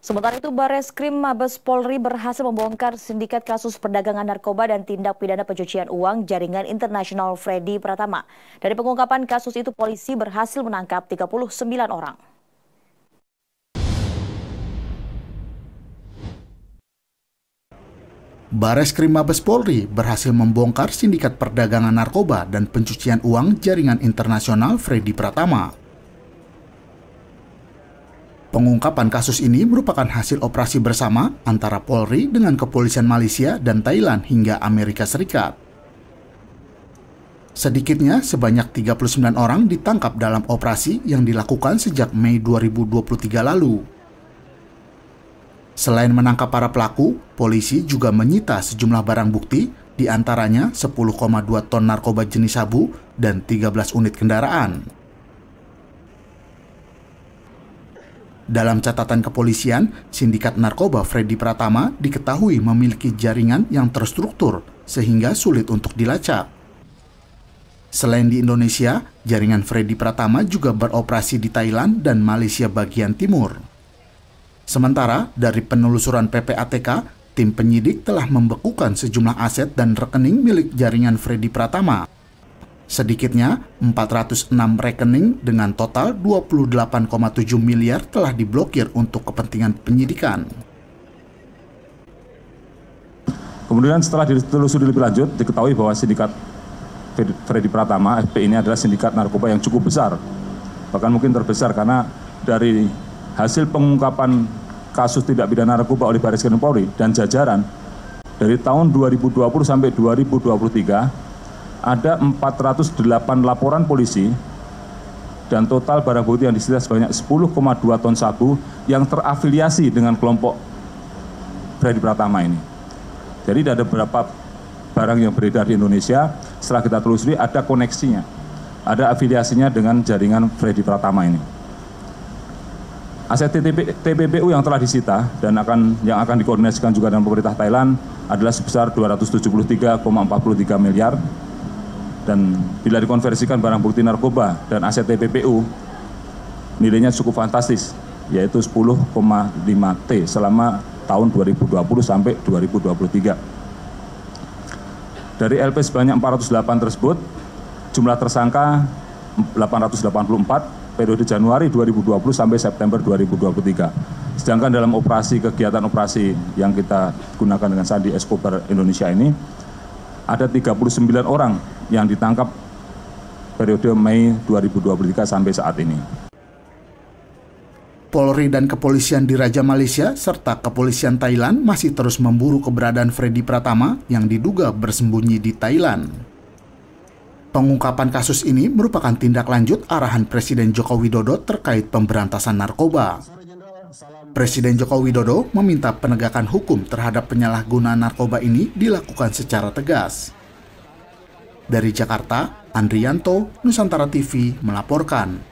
Sementara itu, Bareskrim Mabes Polri berhasil membongkar sindikat kasus perdagangan narkoba dan tindak pidana pencucian uang jaringan internasional Freddy Pratama. Dari pengungkapan kasus itu, polisi berhasil menangkap 39 orang. Bareskrim Mabes Polri berhasil membongkar sindikat perdagangan narkoba dan pencucian uang jaringan internasional Freddy Pratama. Pengungkapan kasus ini merupakan hasil operasi bersama antara Polri dengan kepolisian Malaysia dan Thailand hingga Amerika Serikat. Sedikitnya sebanyak 39 orang ditangkap dalam operasi yang dilakukan sejak Mei 2023 lalu. Selain menangkap para pelaku, polisi juga menyita sejumlah barang bukti, di antaranya 10,2 ton narkoba jenis sabu dan 13 unit kendaraan. Dalam catatan kepolisian, sindikat narkoba Freddy Pratama diketahui memiliki jaringan yang terstruktur sehingga sulit untuk dilacak. Selain di Indonesia, jaringan Freddy Pratama juga beroperasi di Thailand dan Malaysia bagian timur. Sementara dari penelusuran PPATK, tim penyidik telah membekukan sejumlah aset dan rekening milik jaringan Freddy Pratama Sedikitnya 406 rekening dengan total 28,7 miliar telah diblokir untuk kepentingan penyidikan. Kemudian setelah ditelusuri lebih lanjut, diketahui bahwa sindikat Freddy Pratama, FP ini adalah sindikat narkoba yang cukup besar. Bahkan mungkin terbesar karena dari hasil pengungkapan kasus tidak pidana narkoba oleh Baris Krim Polri dan jajaran dari tahun 2020 sampai 2023 ada 408 laporan polisi dan total barang bukti yang disita sebanyak 10,2 ton sabu yang terafiliasi dengan kelompok Freddy Pratama ini. Jadi ada beberapa barang yang beredar di Indonesia, setelah kita telusuri ada koneksinya, ada afiliasinya dengan jaringan Freddy Pratama ini. Aset TTP, TPPU yang telah disita dan akan yang akan dikoordinasikan juga dengan pemerintah Thailand adalah sebesar 273,43 miliar dan bila dikonversikan barang bukti narkoba dan aset TPPU nilainya cukup fantastis yaitu 10,5 T selama tahun 2020 sampai 2023. Dari LP sebanyak 408 tersebut, jumlah tersangka 884 periode Januari 2020 sampai September 2023. Sedangkan dalam operasi kegiatan operasi yang kita gunakan dengan Sandi Escobar Indonesia ini, ada 39 orang yang ditangkap periode Mei 2023 sampai saat ini. Polri dan kepolisian di Raja Malaysia serta kepolisian Thailand masih terus memburu keberadaan Freddy Pratama yang diduga bersembunyi di Thailand. Pengungkapan kasus ini merupakan tindak lanjut arahan Presiden Joko Widodo terkait pemberantasan narkoba. Presiden Joko Widodo meminta penegakan hukum terhadap penyalahgunaan narkoba ini dilakukan secara tegas. Dari Jakarta, Andrianto, Nusantara TV melaporkan.